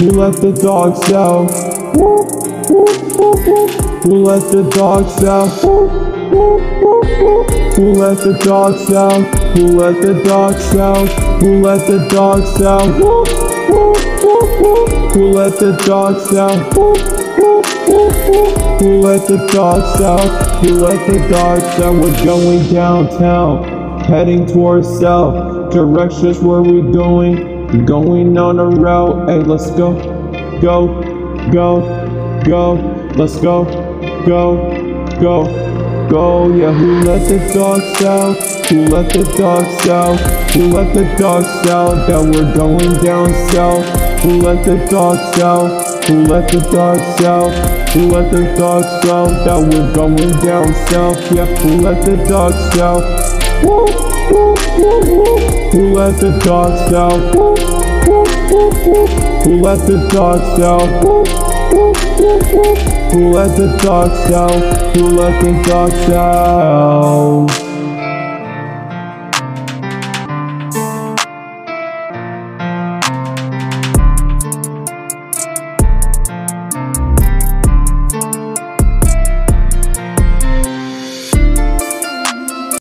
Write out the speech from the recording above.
Who let the dogs out? Who let the dogs out? Who let the dogs out? Who let the dogs out? Who let the dogs out? Who let the dogs out? Who let the dogs out? Who let the dogs out? We're going downtown, heading towards south. Directions where we going? Going on a route. Hey, let's go, go, go, go. Let's go, go, go. Go, yeah, who let the dogs out? Who let the dogs out? Who let the dogs out? That we're going down south. Who let the dogs out? Who let the dogs out? Who let the dogs out? That we're going down south. Yeah, who let the dogs out? Who let the dogs out? Who let the dogs out? Who let the dogs out? Who let the dogs out?